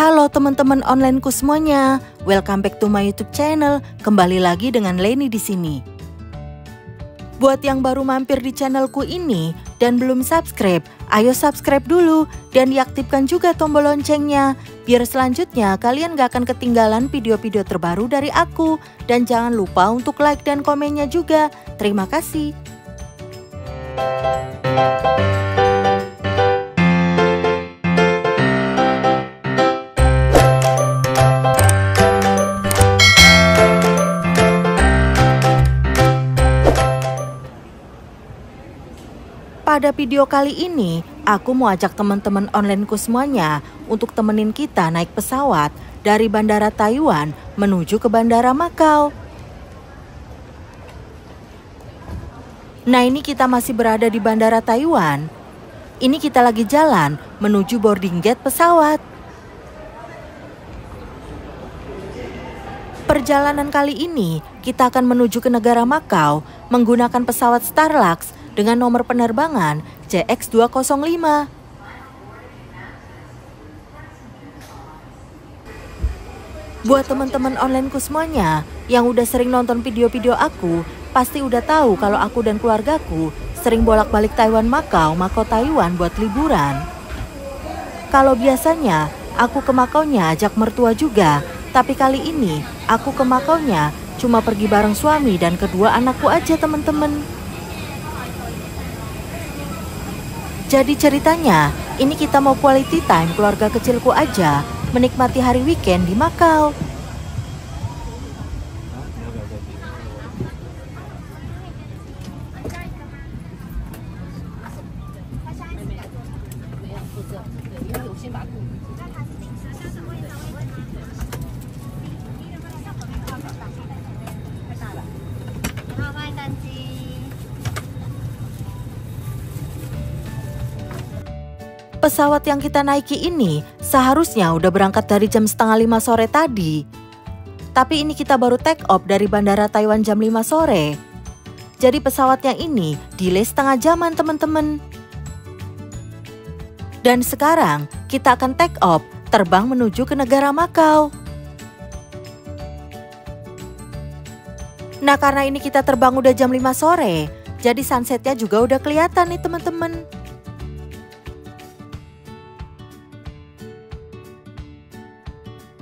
Halo teman-teman onlineku semuanya, welcome back to my YouTube channel. Kembali lagi dengan Leni di sini. Buat yang baru mampir di channelku ini dan belum subscribe, ayo subscribe dulu dan diaktifkan juga tombol loncengnya. Biar selanjutnya kalian gak akan ketinggalan video-video terbaru dari aku. Dan jangan lupa untuk like dan komennya juga. Terima kasih. Pada video kali ini, aku mau ajak teman-teman onlineku semuanya untuk temenin kita naik pesawat dari Bandara Taiwan menuju ke Bandara Makau. Nah ini kita masih berada di Bandara Taiwan. Ini kita lagi jalan menuju boarding gate pesawat. Perjalanan kali ini kita akan menuju ke negara Makau menggunakan pesawat Starlux dengan nomor penerbangan CX205. Buat teman-teman onlineku semuanya yang udah sering nonton video-video aku, pasti udah tahu kalau aku dan keluargaku sering bolak-balik Taiwan Makau, Makau Taiwan buat liburan. Kalau biasanya aku ke Makau-nya ajak mertua juga, tapi kali ini aku ke Makau-nya cuma pergi bareng suami dan kedua anakku aja teman-teman. Jadi ceritanya, ini kita mau quality time keluarga kecilku aja, menikmati hari weekend di Makau. Pesawat yang kita naiki ini seharusnya udah berangkat dari jam setengah lima sore tadi. Tapi ini kita baru take off dari Bandara Taiwan jam 5 sore. Jadi pesawat yang ini delay setengah jaman teman-teman. Dan sekarang kita akan take off terbang menuju ke negara Makau. Nah karena ini kita terbang udah jam 5 sore, jadi sunsetnya juga udah kelihatan nih teman-teman.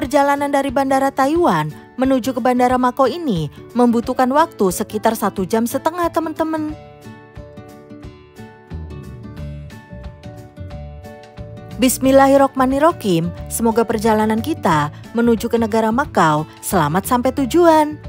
Perjalanan dari Bandara Taiwan menuju ke Bandara Mako ini membutuhkan waktu sekitar satu jam setengah teman-teman. Bismillahirrohmanirrohim, semoga perjalanan kita menuju ke negara Makau selamat sampai tujuan.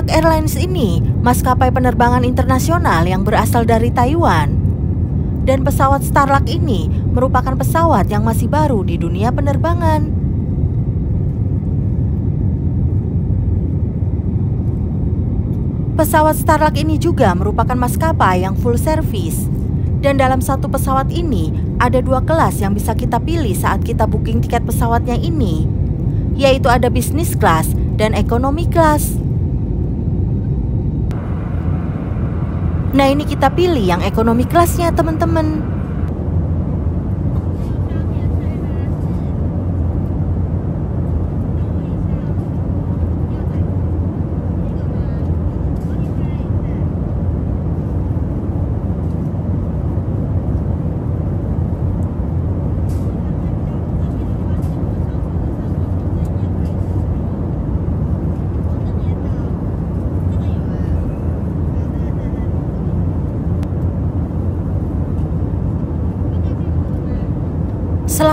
Starluck Airlines ini maskapai penerbangan internasional yang berasal dari Taiwan. Dan pesawat Starluck ini merupakan pesawat yang masih baru di dunia penerbangan. Pesawat Starluck ini juga merupakan maskapai yang full service. Dan dalam satu pesawat ini ada dua kelas yang bisa kita pilih saat kita booking tiket pesawatnya ini, yaitu ada business class dan economy class. Nah ini kita pilih yang economy classnya teman-teman.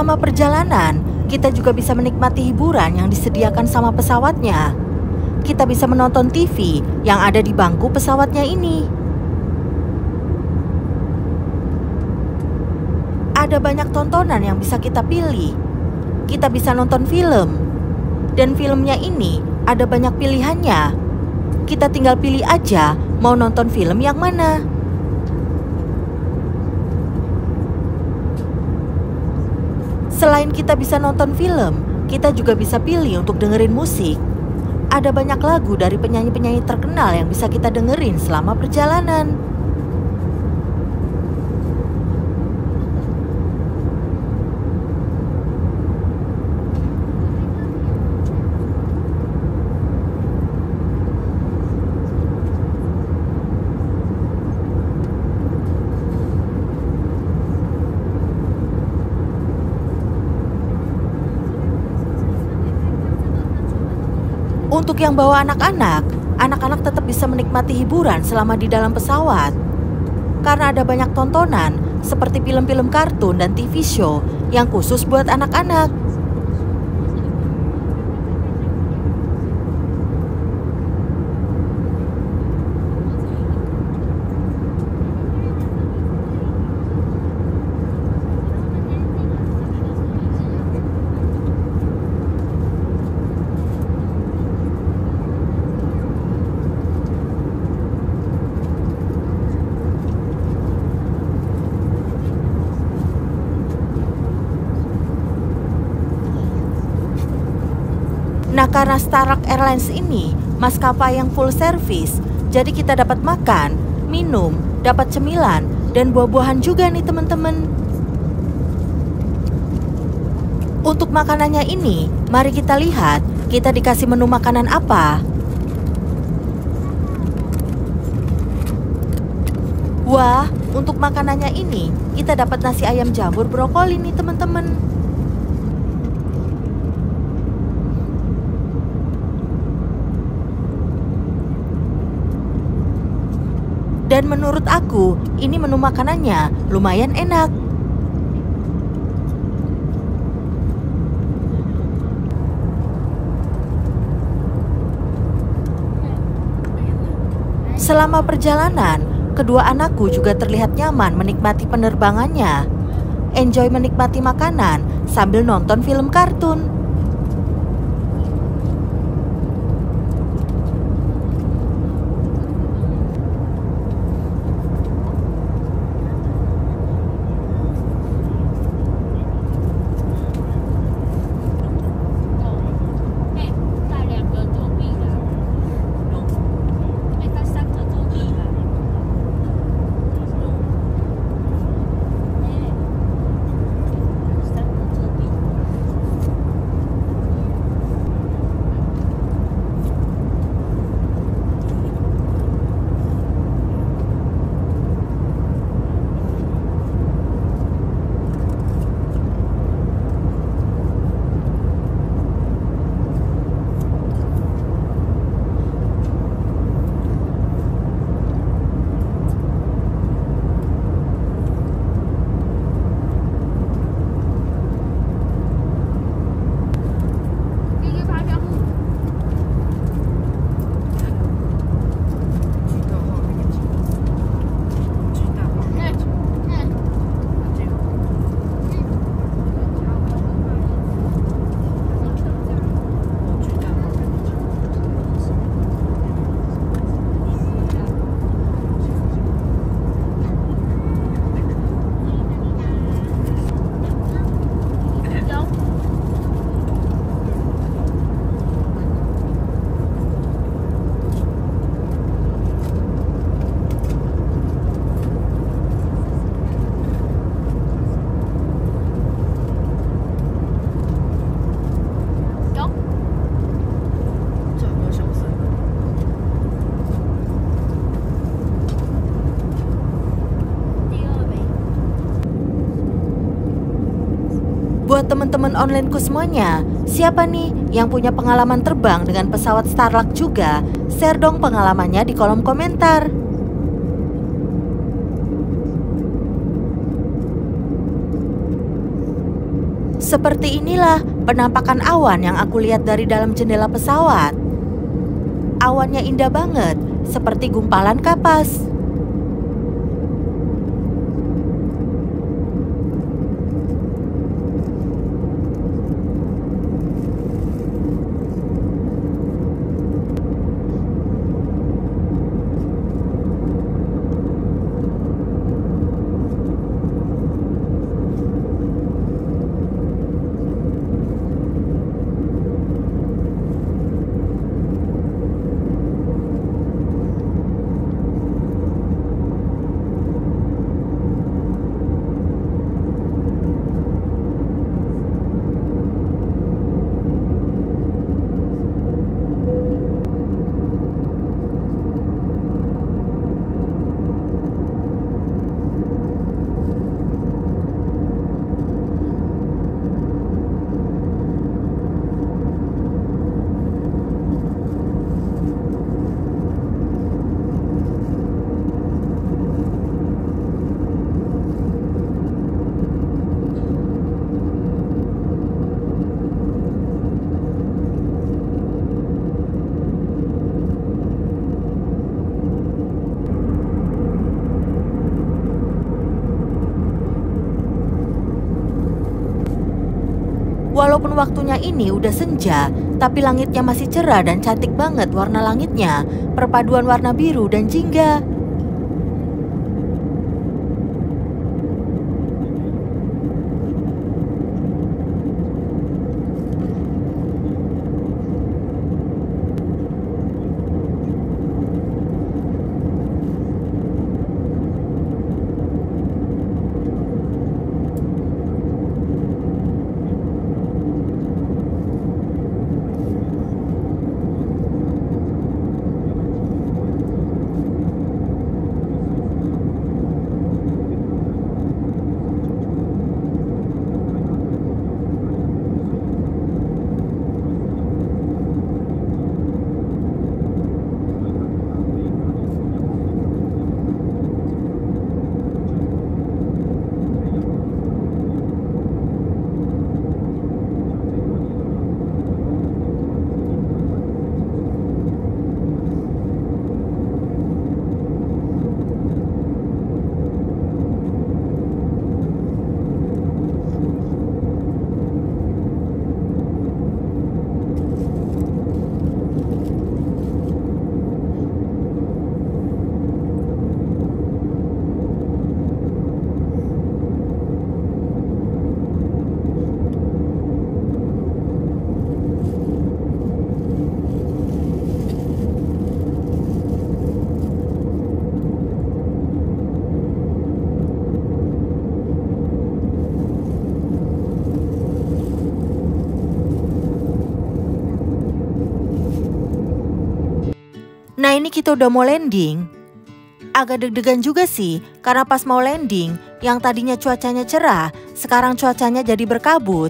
Selama perjalanan, kita juga bisa menikmati hiburan yang disediakan sama pesawatnya. Kita bisa menonton TV yang ada di bangku pesawatnya ini. Ada banyak tontonan yang bisa kita pilih. Kita bisa nonton film, dan filmnya ini ada banyak pilihannya. Kita tinggal pilih aja mau nonton film yang mana. Selain kita bisa nonton film, kita juga bisa pilih untuk dengerin musik. Ada banyak lagu dari penyanyi-penyanyi terkenal yang bisa kita dengerin selama perjalanan. Untuk yang bawa anak-anak, anak-anak tetap bisa menikmati hiburan selama di dalam pesawat. Karena ada banyak tontonan seperti film-film kartun dan TV show yang khusus buat anak-anak. Karena Starluck Airlines ini maskapai yang full service, jadi kita dapat makan, minum, dapat cemilan, dan buah-buahan juga nih teman-teman. Untuk makanannya ini, mari kita lihat kita dikasih menu makanan apa. Wah, untuk makanannya ini kita dapat nasi ayam jamur brokoli nih teman-teman. Dan menurut aku, ini menu makanannya lumayan enak. Selama perjalanan, kedua anakku juga terlihat nyaman menikmati penerbangannya. Enjoy menikmati makanan sambil nonton film kartun. Teman-teman onlineku semuanya, siapa nih yang punya pengalaman terbang dengan pesawat Starluck juga? Share dong pengalamannya di kolom komentar. Seperti inilah penampakan awan yang aku lihat dari dalam jendela pesawat. Awannya indah banget, seperti gumpalan kapas. Ini udah senja, tapi langitnya masih cerah dan cantik banget warna langitnya. Perpaduan warna biru dan jingga. Nah ini kita udah mau landing. Agak deg-degan juga sih, karena pas mau landing, yang tadinya cuacanya cerah, sekarang cuacanya jadi berkabut.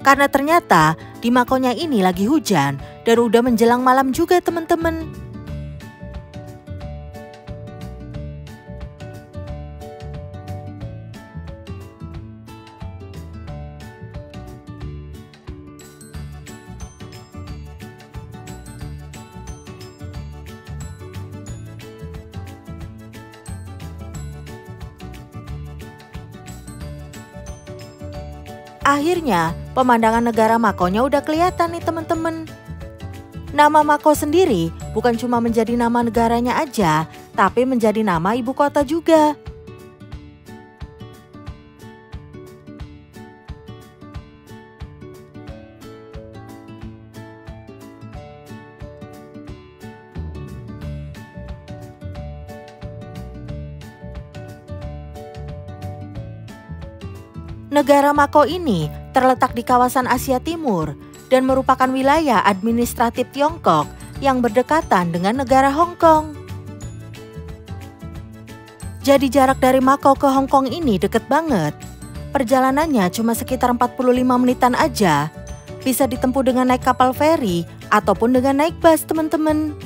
Karena ternyata di makonya ini lagi hujan dan udah menjelang malam juga teman-teman. Akhirnya, pemandangan negara Makonya udah kelihatan nih teman-teman. Nama Mako sendiri bukan cuma menjadi nama negaranya aja, tapi menjadi nama ibu kota juga. Negara Mako ini terletak di kawasan Asia Timur dan merupakan wilayah administratif Tiongkok yang berdekatan dengan negara Hong Kong. Jadi jarak dari Mako ke Hong Kong ini deket banget. Perjalanannya cuma sekitar 45 menitan aja. Bisa ditempuh dengan naik kapal feri ataupun dengan naik bus teman-teman.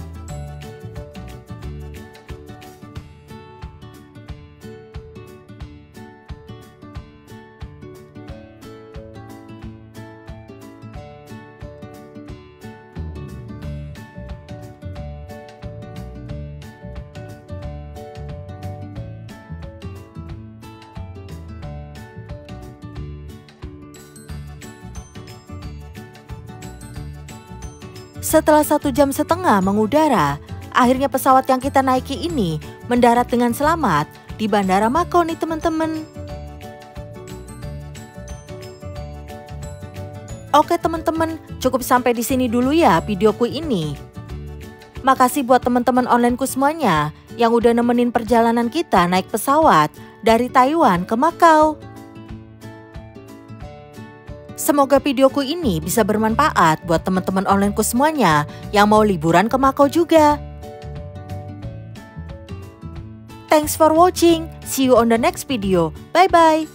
Setelah satu jam setengah mengudara, akhirnya pesawat yang kita naiki ini mendarat dengan selamat di Bandara Makau nih teman-teman. Oke teman-teman, cukup sampai di sini dulu ya videoku ini. Makasih buat teman-teman onlineku semuanya yang udah nemenin perjalanan kita naik pesawat dari Taiwan ke Makau. Semoga videoku ini bisa bermanfaat buat teman-teman onlineku semuanya yang mau liburan ke Makau juga. Thanks for watching. See you on the next video. Bye-bye.